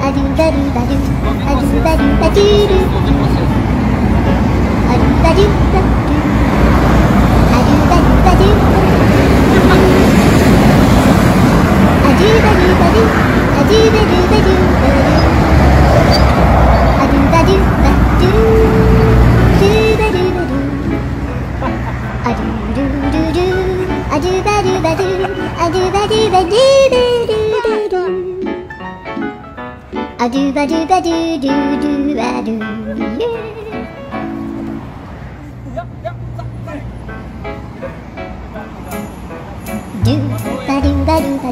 a do ba do ba do, a do ba do ba do do. A do ba do ba do, a do ba do ba do. A do do ba do ba do, a do ba do ba do ba do. A Do ba do ba do do do ba do. Yeah. Do ba do ba do ba.